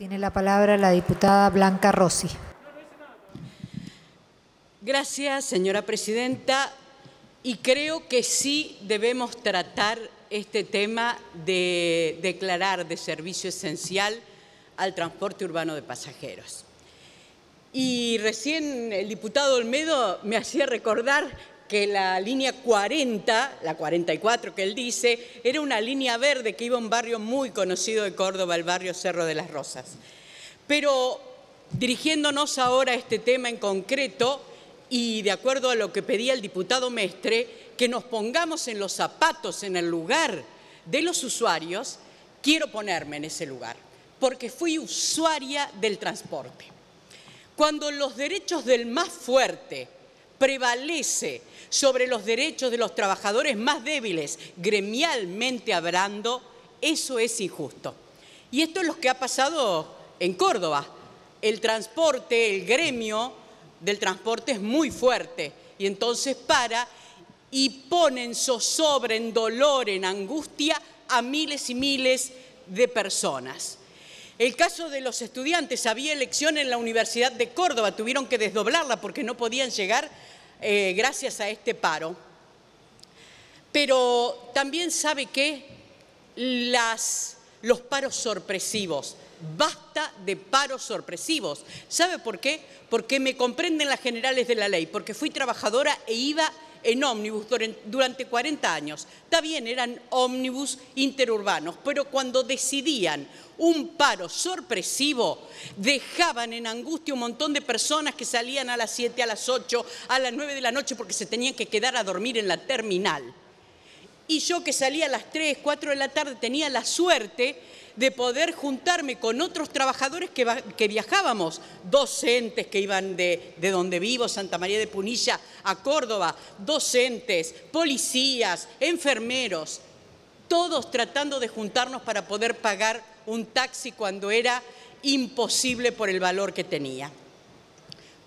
Tiene la palabra la diputada Blanca Rossi. Gracias, señora presidenta. Y creo que sí debemos tratar este tema de declarar de servicio esencial al transporte urbano de pasajeros. Y recién el diputado Olmedo me hacía recordar que la línea 40, la 44 que él dice, era una línea verde que iba a un barrio muy conocido de Córdoba, el barrio Cerro de las Rosas. Pero dirigiéndonos ahora a este tema en concreto y de acuerdo a lo que pedía el diputado Mestre, que nos pongamos en los zapatos, en el lugar de los usuarios, quiero ponerme en ese lugar, porque fui usuaria del transporte. Cuando los derechos del más fuerte prevalece sobre los derechos de los trabajadores más débiles, gremialmente hablando, eso es injusto. Y esto es lo que ha pasado en Córdoba. El transporte, el gremio del transporte es muy fuerte y entonces para y pone en zozobra, en dolor, en angustia a miles y miles de personas. El caso de los estudiantes, había elección en la Universidad de Córdoba, tuvieron que desdoblarla porque no podían llegar eh, gracias a este paro. Pero también sabe que los paros sorpresivos, basta de paros sorpresivos. ¿Sabe por qué? Porque me comprenden las generales de la ley, porque fui trabajadora e iba en ómnibus durante 40 años. Está bien, eran ómnibus interurbanos, pero cuando decidían un paro sorpresivo, dejaban en angustia un montón de personas que salían a las 7, a las 8, a las 9 de la noche porque se tenían que quedar a dormir en la terminal. Y yo que salía a las 3, 4 de la tarde tenía la suerte de poder juntarme con otros trabajadores que, viajábamos, docentes que iban de, de, donde vivo, Santa María de Punilla, a Córdoba, docentes, policías, enfermeros, todos tratando de juntarnos para poder pagar un taxi cuando era imposible por el valor que tenía.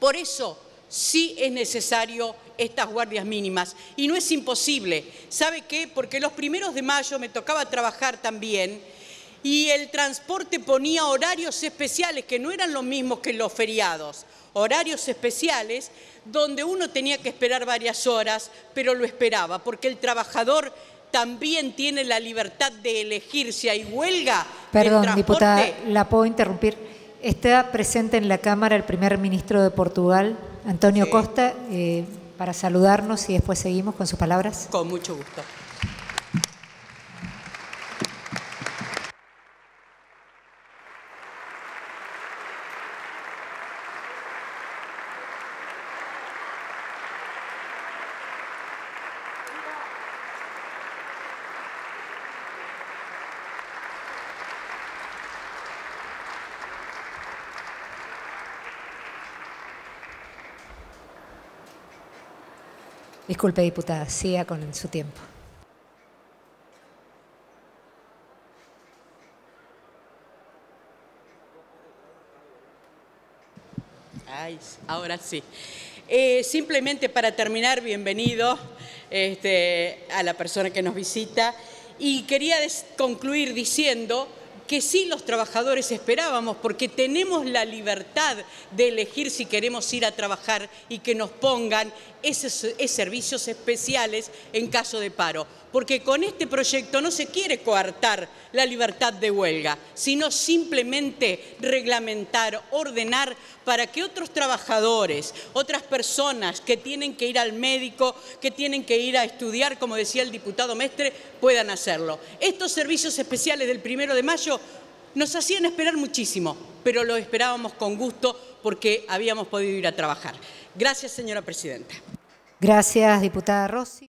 Por eso sí es necesario estas guardias mínimas y no es imposible. ¿Sabe qué? Porque los primeros de mayo me tocaba trabajar también y el transporte ponía horarios especiales que no eran los mismos que los feriados, horarios especiales donde uno tenía que esperar varias horas, pero lo esperaba, porque el trabajador también tiene la libertad de elegir si hay huelga. Perdón, diputada, la puedo interrumpir. Está presente en la Cámara el primer ministro de Portugal, Antonio Costa, eh, para saludarnos y después seguimos con sus palabras. Con mucho gusto. Disculpe, diputada, siga con su tiempo. ahora sí. Eh, simplemente para terminar, bienvenido este, a la persona que nos visita. Y quería concluir diciendo que sí los trabajadores esperábamos, porque tenemos la libertad de elegir si queremos ir a trabajar y que nos pongan esos, servicios especiales en caso de paro. Porque con este proyecto no se quiere coartar la libertad de huelga, sino simplemente reglamentar, ordenar para que otros trabajadores, otras personas que tienen que ir al médico, que tienen que ir a estudiar, como decía el diputado Mestre, puedan hacerlo. Estos servicios especiales del primero de mayo nos hacían esperar muchísimo, pero lo esperábamos con gusto porque habíamos podido ir a trabajar. Gracias, señora presidenta. Gracias, diputada Rossi.